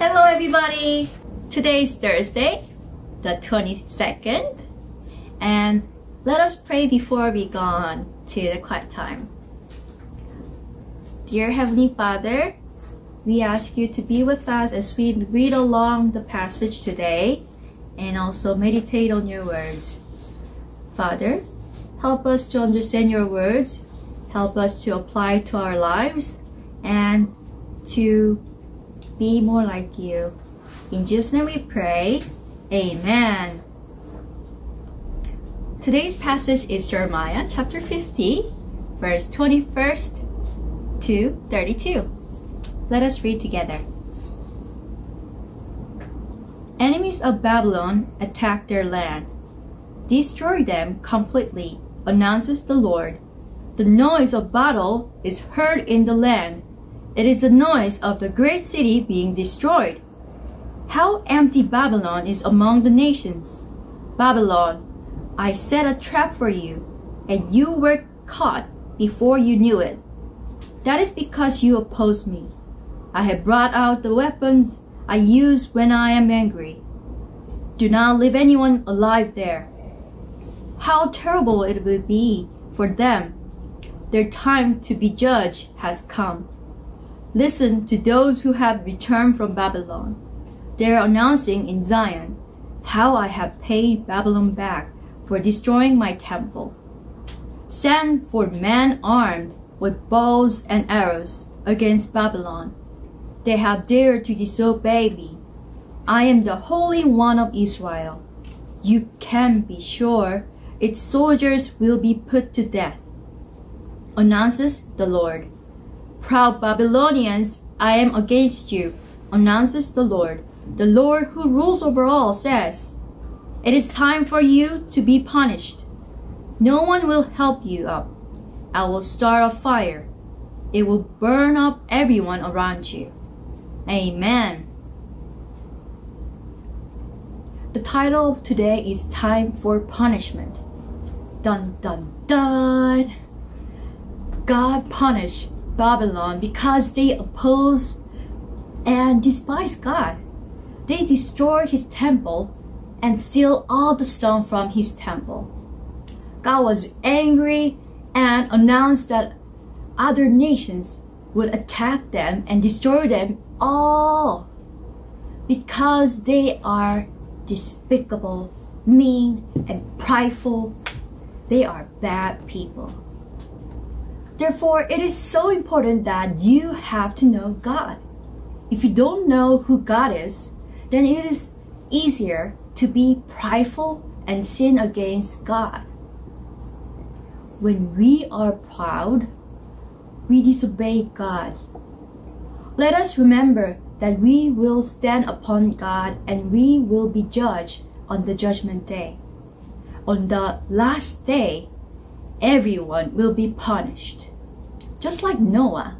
Hello, everybody. Today is Thursday, the 22nd, and let us pray before we go on to the quiet time. Dear Heavenly Father, we ask you to be with us as we read along the passage today and also meditate on your words. Father, help us to understand your words, help us to apply to our lives, and to be more like you. In Jesus' name we pray. Amen. Today's passage is Jeremiah chapter 50, verse 21st to 32. Let us read together. Enemies of Babylon attack their land. Destroy them completely, announces the Lord. The noise of battle is heard in the land. It is the noise of the great city being destroyed. How empty Babylon is among the nations. Babylon, I set a trap for you, and you were caught before you knew it. That is because you opposed me. I have brought out the weapons I use when I am angry. Do not leave anyone alive there. How terrible it will be for them. Their time to be judged has come. Listen to those who have returned from Babylon. They are announcing in Zion how I have paid Babylon back for destroying my temple. Send for men armed with bows and arrows against Babylon. They have dared to disobey me. I am the Holy One of Israel. You can be sure its soldiers will be put to death. Announces the Lord. Proud Babylonians, I am against you, announces the Lord. The Lord who rules over all says, It is time for you to be punished. No one will help you up. I will start a fire. It will burn up everyone around you. Amen. The title of today is Time for Punishment. Dun dun dun. God punished Babylon because they oppose and despise God. They destroy his temple and steal all the stone from his temple. God was angry and announced that other nations would attack them and destroy them all because they are despicable, mean, and prideful. They are bad people. Therefore, it is so important that you have to know God. If you don't know who God is, then it is easier to be prideful and sin against God. When we are proud, we disobey God. Let us remember that we will stand upon God and we will be judged on the judgment day. On the last day, everyone will be punished. Just like Noah,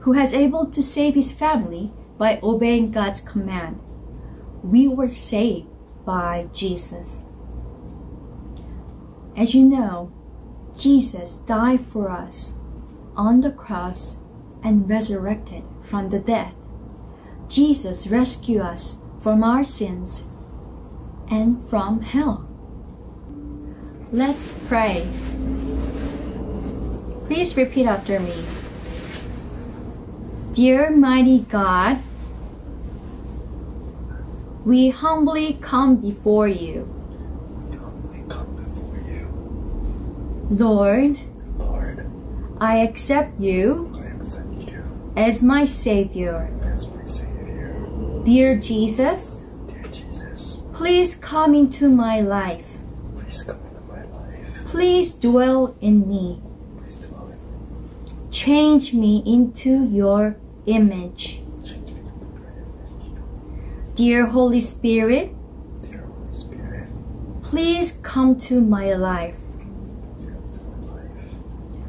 who has able to save his family by obeying God's command. We were saved by Jesus. As you know, Jesus died for us on the cross and resurrected from the death. Jesus rescued us from our sins and from hell. Let's pray. Please repeat after me. Dear mighty God, we humbly come before you. humbly come before you. Lord, Lord, I accept you I accept you as my Savior. as my Savior. Dear Jesus, Dear Jesus, please come into my life. please come into my life. Please dwell in me. Please dwell in me. Change me into your image. Dear Holy Spirit, please come to my life.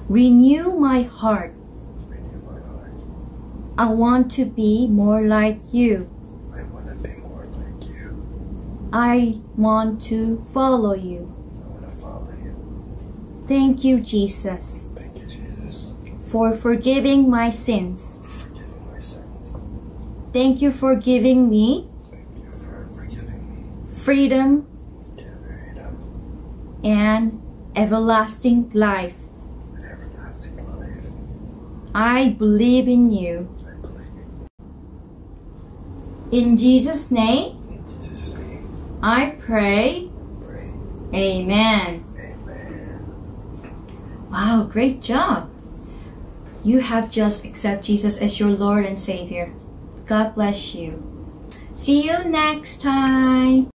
Renew my heart. I want to be more like you. I want to you. You. I want to follow you. Thank you, Jesus, for forgiving my sins. thank you for giving me you for me. freedom Freedom and everlasting life. everlasting life. I believe in you. Believe In Jesus' name, in Jesus' name. I pray. Pray. Amen. Amen. Wow, great job. You have just accepted Jesus as your Lord and Savior. God bless you. See you next time.